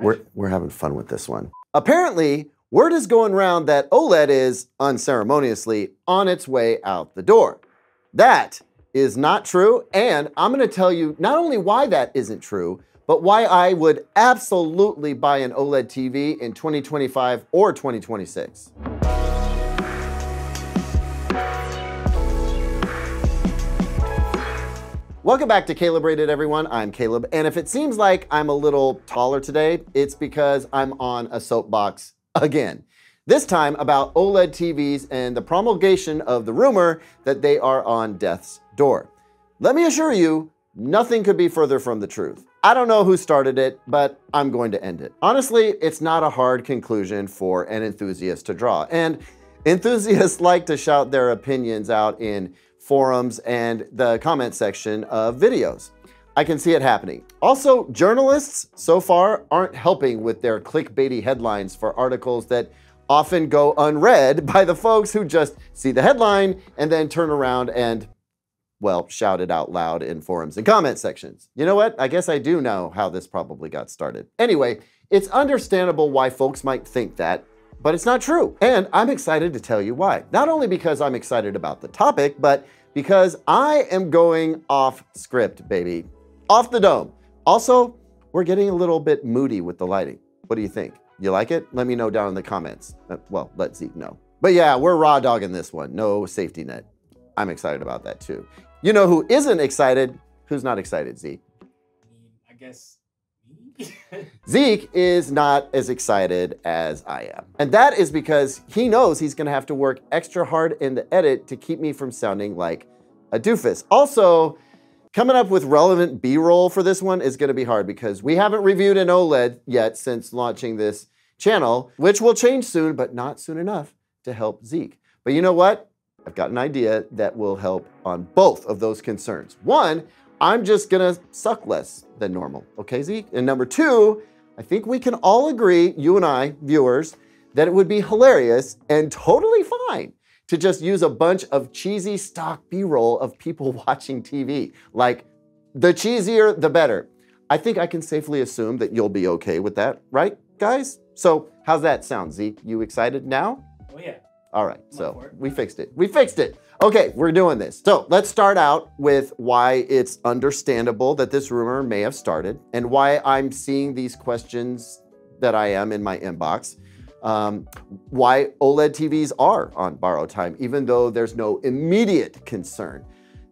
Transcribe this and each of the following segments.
We're, we're having fun with this one. Apparently, word is going around that OLED is unceremoniously on its way out the door. That is not true, and I'm going to tell you not only why that isn't true, but why I would absolutely buy an OLED TV in 2025 or 2026. Welcome back to Caleb Rated, everyone. I'm Caleb, and if it seems like I'm a little taller today, it's because I'm on a soapbox again. This time about OLED TVs and the promulgation of the rumor that they are on death's door. Let me assure you, nothing could be further from the truth. I don't know who started it, but I'm going to end it. Honestly, it's not a hard conclusion for an enthusiast to draw. And enthusiasts like to shout their opinions out in forums, and the comment section of videos. I can see it happening. Also, journalists so far aren't helping with their clickbaity headlines for articles that often go unread by the folks who just see the headline and then turn around and, well, shout it out loud in forums and comment sections. You know what? I guess I do know how this probably got started. Anyway, it's understandable why folks might think that, but it's not true. And I'm excited to tell you why. Not only because I'm excited about the topic, but because I am going off script, baby. Off the dome. Also, we're getting a little bit moody with the lighting. What do you think? You like it? Let me know down in the comments. Uh, well, let Zeke know. But yeah, we're raw dogging this one. No safety net. I'm excited about that too. You know who isn't excited? Who's not excited, Zeke? I guess Zeke is not as excited as I am. And that is because he knows he's gonna have to work extra hard in the edit to keep me from sounding like a doofus. Also, coming up with relevant B-roll for this one is gonna be hard because we haven't reviewed an OLED yet since launching this channel, which will change soon, but not soon enough to help Zeke. But you know what? I've got an idea that will help on both of those concerns. One, I'm just gonna suck less than normal. Okay, Zeke? And number two, I think we can all agree, you and I, viewers, that it would be hilarious and totally fine to just use a bunch of cheesy stock B-roll of people watching TV. Like, the cheesier, the better. I think I can safely assume that you'll be okay with that, right, guys? So, how's that sound, Zeke? You excited now? Oh, yeah. All right, so we fixed it. We fixed it. Okay, we're doing this. So let's start out with why it's understandable that this rumor may have started and why I'm seeing these questions that I am in my inbox. Um, why OLED TVs are on borrow time, even though there's no immediate concern.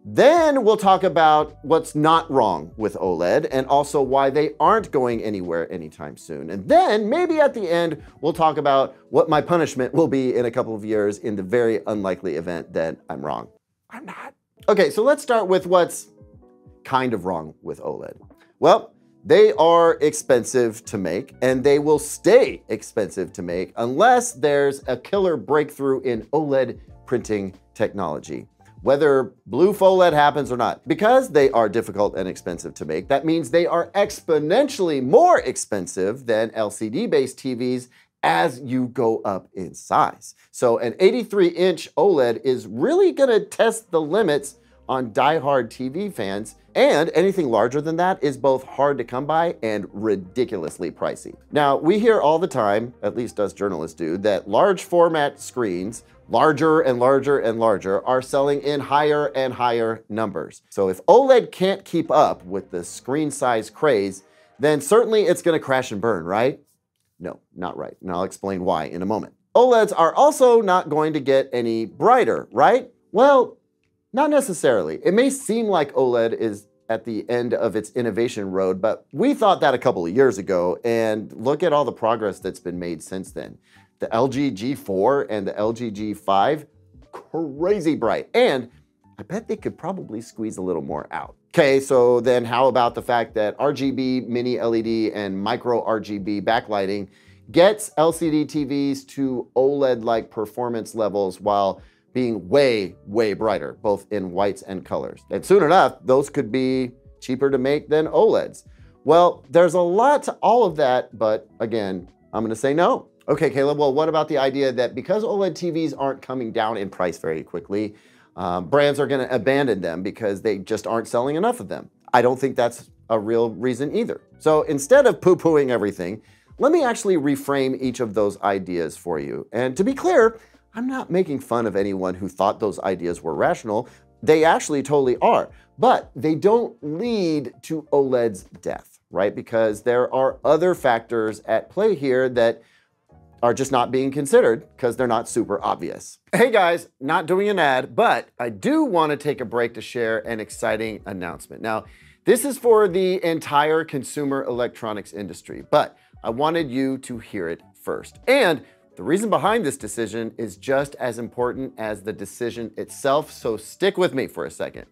Then we'll talk about what's not wrong with OLED and also why they aren't going anywhere anytime soon. And then maybe at the end, we'll talk about what my punishment will be in a couple of years in the very unlikely event that I'm wrong. I'm not. Okay, so let's start with what's kind of wrong with OLED. Well, they are expensive to make and they will stay expensive to make unless there's a killer breakthrough in OLED printing technology whether blue OLED happens or not. Because they are difficult and expensive to make, that means they are exponentially more expensive than LCD-based TVs as you go up in size. So an 83-inch OLED is really gonna test the limits on die-hard TV fans, and anything larger than that is both hard to come by and ridiculously pricey. Now, we hear all the time, at least us journalists do, that large format screens larger and larger and larger, are selling in higher and higher numbers. So if OLED can't keep up with the screen size craze, then certainly it's gonna crash and burn, right? No, not right, and I'll explain why in a moment. OLEDs are also not going to get any brighter, right? Well, not necessarily. It may seem like OLED is at the end of its innovation road, but we thought that a couple of years ago, and look at all the progress that's been made since then the LG G4 and the LG G5, crazy bright. And I bet they could probably squeeze a little more out. Okay, so then how about the fact that RGB, mini LED, and micro RGB backlighting gets LCD TVs to OLED-like performance levels while being way, way brighter, both in whites and colors. And soon enough, those could be cheaper to make than OLEDs. Well, there's a lot to all of that, but again, I'm gonna say no. Okay, Caleb, well, what about the idea that because OLED TVs aren't coming down in price very quickly, um, brands are gonna abandon them because they just aren't selling enough of them? I don't think that's a real reason either. So instead of poo pooing everything, let me actually reframe each of those ideas for you. And to be clear, I'm not making fun of anyone who thought those ideas were rational. They actually totally are, but they don't lead to OLED's death, right? Because there are other factors at play here that are just not being considered because they're not super obvious. Hey guys, not doing an ad, but I do want to take a break to share an exciting announcement. Now, this is for the entire consumer electronics industry, but I wanted you to hear it first. And the reason behind this decision is just as important as the decision itself, so stick with me for a second.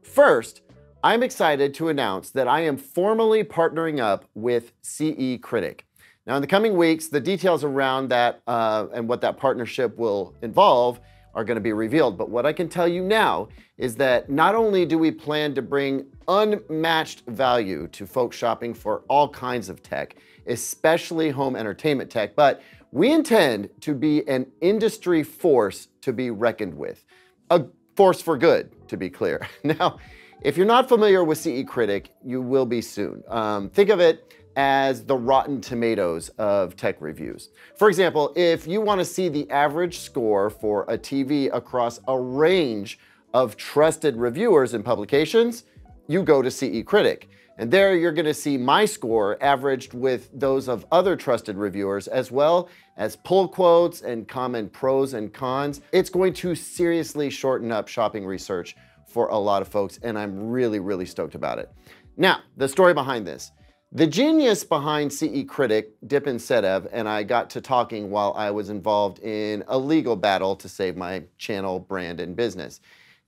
First, I'm excited to announce that I am formally partnering up with CE Critic. Now, in the coming weeks, the details around that uh, and what that partnership will involve are going to be revealed. But what I can tell you now is that not only do we plan to bring unmatched value to folks shopping for all kinds of tech, especially home entertainment tech, but we intend to be an industry force to be reckoned with. A force for good, to be clear. Now, if you're not familiar with CE Critic, you will be soon. Um, think of it as the rotten tomatoes of tech reviews. For example, if you want to see the average score for a TV across a range of trusted reviewers and publications, you go to CE Critic. And there you're going to see my score averaged with those of other trusted reviewers, as well as pull quotes and common pros and cons. It's going to seriously shorten up shopping research for a lot of folks, and I'm really, really stoked about it. Now, the story behind this. The genius behind CE Critic, Dipin Sedev, and I got to talking while I was involved in a legal battle to save my channel, brand, and business.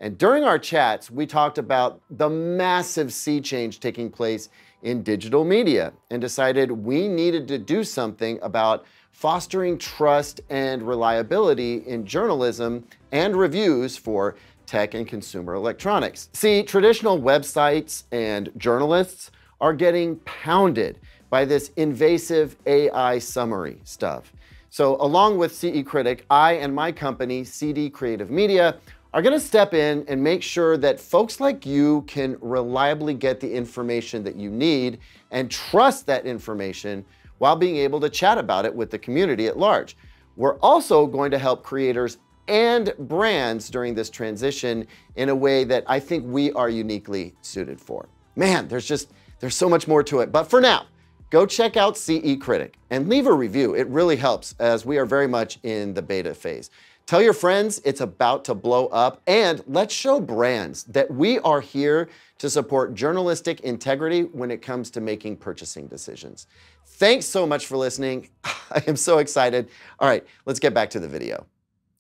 And during our chats, we talked about the massive sea change taking place in digital media and decided we needed to do something about fostering trust and reliability in journalism and reviews for tech and consumer electronics. See, traditional websites and journalists are getting pounded by this invasive AI summary stuff. So along with CE Critic, I and my company, CD Creative Media, are gonna step in and make sure that folks like you can reliably get the information that you need and trust that information while being able to chat about it with the community at large. We're also going to help creators and brands during this transition in a way that I think we are uniquely suited for. Man, there's just, there's so much more to it. But for now, go check out CE Critic and leave a review. It really helps as we are very much in the beta phase. Tell your friends it's about to blow up and let's show brands that we are here to support journalistic integrity when it comes to making purchasing decisions. Thanks so much for listening. I am so excited. All right, let's get back to the video.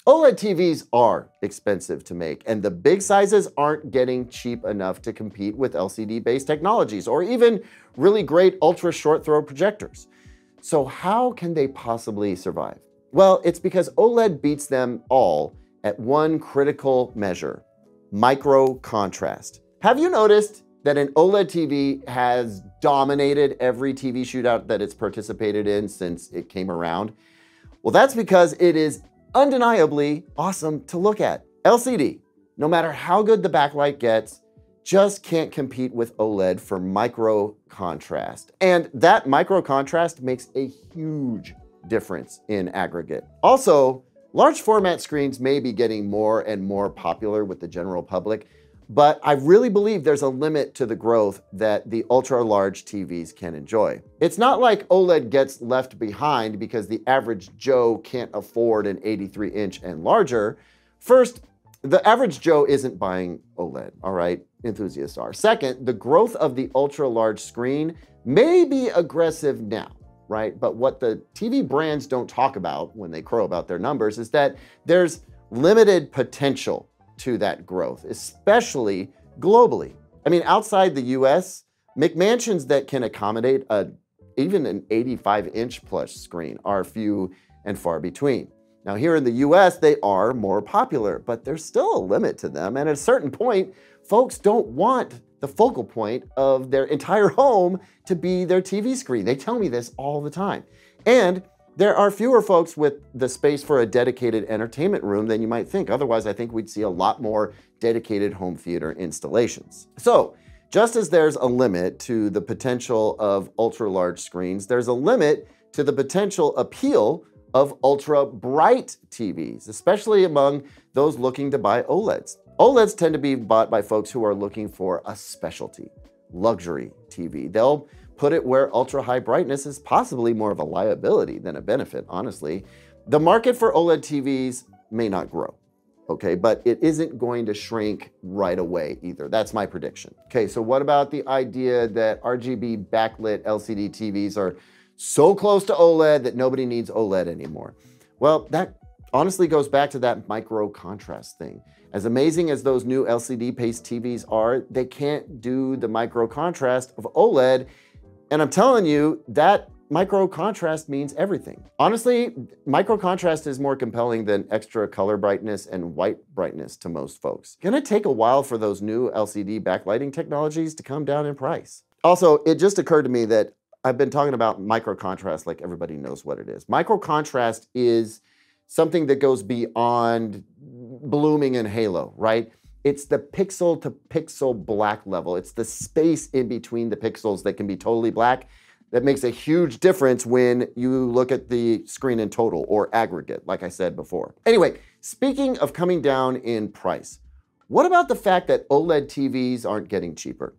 OLED TVs are expensive to make, and the big sizes aren't getting cheap enough to compete with LCD-based technologies or even really great ultra short throw projectors. So how can they possibly survive? Well, it's because OLED beats them all at one critical measure, micro contrast. Have you noticed that an OLED TV has dominated every TV shootout that it's participated in since it came around? Well, that's because it is undeniably awesome to look at. LCD, no matter how good the backlight gets, just can't compete with OLED for micro contrast. And that micro contrast makes a huge difference in aggregate. Also, large format screens may be getting more and more popular with the general public, but I really believe there's a limit to the growth that the ultra large TVs can enjoy. It's not like OLED gets left behind because the average Joe can't afford an 83 inch and larger. First, the average Joe isn't buying OLED, all right? Enthusiasts are. Second, the growth of the ultra large screen may be aggressive now, right? But what the TV brands don't talk about when they crow about their numbers is that there's limited potential to that growth, especially globally. I mean, outside the US, McMansions that can accommodate a, even an 85 inch plus screen are few and far between. Now, here in the US, they are more popular, but there's still a limit to them. And at a certain point, folks don't want the focal point of their entire home to be their TV screen. They tell me this all the time. And there are fewer folks with the space for a dedicated entertainment room than you might think. Otherwise, I think we'd see a lot more dedicated home theater installations. So Just as there's a limit to the potential of ultra large screens, there's a limit to the potential appeal of ultra bright TVs, especially among those looking to buy OLEDs. OLEDs tend to be bought by folks who are looking for a specialty, luxury TV. They'll put it where ultra high brightness is possibly more of a liability than a benefit, honestly. The market for OLED TVs may not grow okay? But it isn't going to shrink right away either. That's my prediction. Okay, so what about the idea that RGB backlit LCD TVs are so close to OLED that nobody needs OLED anymore? Well, that honestly goes back to that micro contrast thing. As amazing as those new LCD-based TVs are, they can't do the micro contrast of OLED. And I'm telling you, that micro contrast means everything. Honestly, micro contrast is more compelling than extra color brightness and white brightness to most folks. Gonna take a while for those new LCD backlighting technologies to come down in price. Also, it just occurred to me that I've been talking about micro contrast like everybody knows what it is. Micro contrast is something that goes beyond blooming and halo, right? It's the pixel to pixel black level. It's the space in between the pixels that can be totally black that makes a huge difference when you look at the screen in total or aggregate, like I said before. Anyway, speaking of coming down in price, what about the fact that OLED TVs aren't getting cheaper?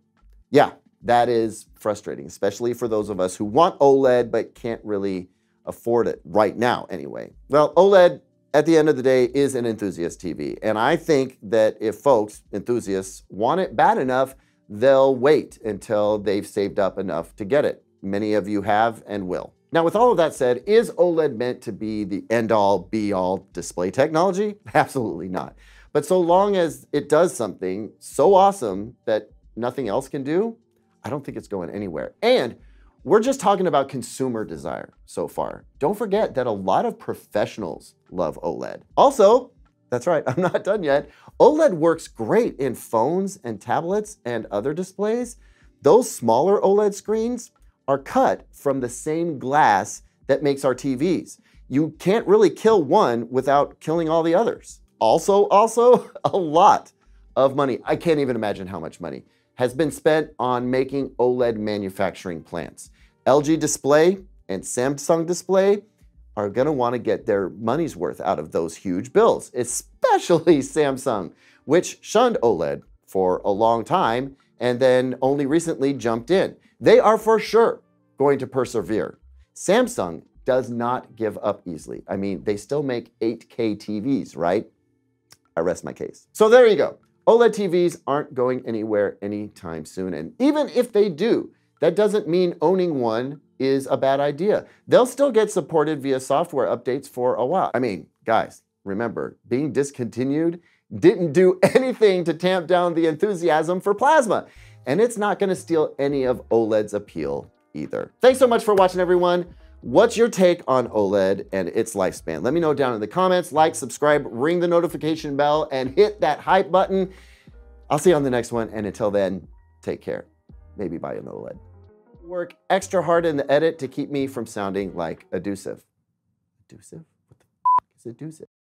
Yeah, that is frustrating, especially for those of us who want OLED but can't really afford it right now anyway. Well, OLED at the end of the day is an enthusiast TV. And I think that if folks, enthusiasts, want it bad enough, they'll wait until they've saved up enough to get it. Many of you have and will. Now, with all of that said, is OLED meant to be the end all be all display technology? Absolutely not. But so long as it does something so awesome that nothing else can do, I don't think it's going anywhere. And we're just talking about consumer desire so far. Don't forget that a lot of professionals love OLED. Also, that's right, I'm not done yet. OLED works great in phones and tablets and other displays. Those smaller OLED screens are cut from the same glass that makes our TVs. You can't really kill one without killing all the others. Also, also, a lot of money, I can't even imagine how much money, has been spent on making OLED manufacturing plants. LG Display and Samsung Display are gonna wanna get their money's worth out of those huge bills, especially Samsung, which shunned OLED for a long time and then only recently jumped in. They are for sure going to persevere. Samsung does not give up easily. I mean, they still make 8K TVs, right? I rest my case. So there you go. OLED TVs aren't going anywhere anytime soon. And even if they do, that doesn't mean owning one is a bad idea. They'll still get supported via software updates for a while. I mean, guys, remember, being discontinued didn't do anything to tamp down the enthusiasm for plasma and it's not gonna steal any of OLED's appeal either. Thanks so much for watching everyone. What's your take on OLED and its lifespan? Let me know down in the comments, like, subscribe, ring the notification bell, and hit that hype button. I'll see you on the next one, and until then, take care. Maybe buy an OLED. Work extra hard in the edit to keep me from sounding like adusive. Adusive? What the f is adusive?